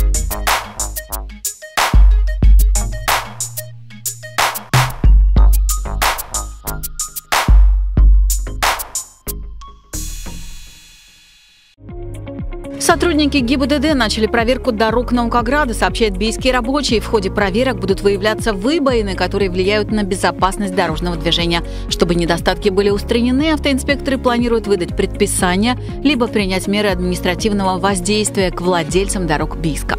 Bye. Сотрудники ГИБДД начали проверку дорог Наукограда, сообщают бийские рабочие. В ходе проверок будут выявляться выбоины, которые влияют на безопасность дорожного движения. Чтобы недостатки были устранены, автоинспекторы планируют выдать предписание, либо принять меры административного воздействия к владельцам дорог Бийска.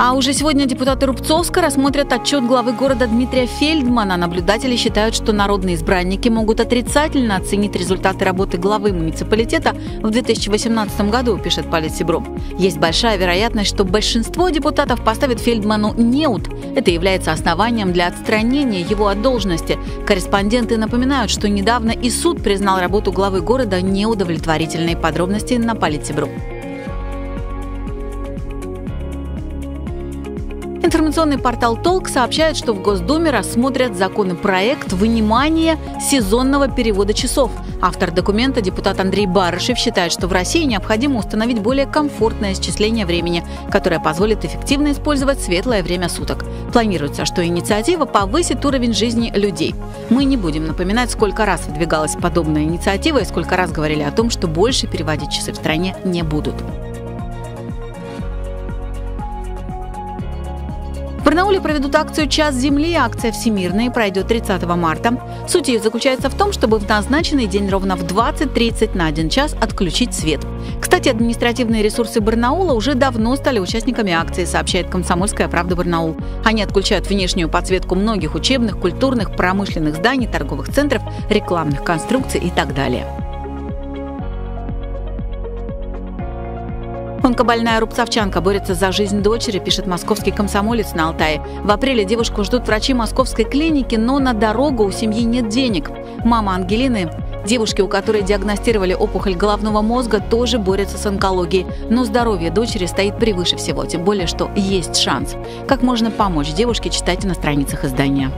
А уже сегодня депутаты Рубцовска рассмотрят отчет главы города Дмитрия Фельдмана. Наблюдатели считают, что народные избранники могут отрицательно оценить результаты работы главы муниципалитета в 2018 году, пишет Политсибру. Есть большая вероятность, что большинство депутатов поставит Фельдману неуд. Это является основанием для отстранения его от должности. Корреспонденты напоминают, что недавно и суд признал работу главы города неудовлетворительной. Подробности на Политсибру. Информационный портал «Толк» сообщает, что в Госдуме рассмотрят законопроект вынимания сезонного перевода часов. Автор документа, депутат Андрей Барышев, считает, что в России необходимо установить более комфортное исчисление времени, которое позволит эффективно использовать светлое время суток. Планируется, что инициатива повысит уровень жизни людей. Мы не будем напоминать, сколько раз выдвигалась подобная инициатива и сколько раз говорили о том, что больше переводить часы в стране не будут. Барнауле проведут акцию «Час земли». Акция всемирная пройдет 30 марта. Суть ее заключается в том, чтобы в назначенный день ровно в 20.30 на один час отключить свет. Кстати, административные ресурсы Барнаула уже давно стали участниками акции, сообщает «Комсомольская правда Барнаул». Они отключают внешнюю подсветку многих учебных, культурных, промышленных зданий, торговых центров, рекламных конструкций и так далее. Онкобольная рубцовчанка борется за жизнь дочери, пишет московский комсомолец на Алтае. В апреле девушку ждут врачи московской клиники, но на дорогу у семьи нет денег. Мама Ангелины Девушки, у которой диагностировали опухоль головного мозга, тоже борются с онкологией. Но здоровье дочери стоит превыше всего, тем более, что есть шанс. Как можно помочь девушке, читайте на страницах издания.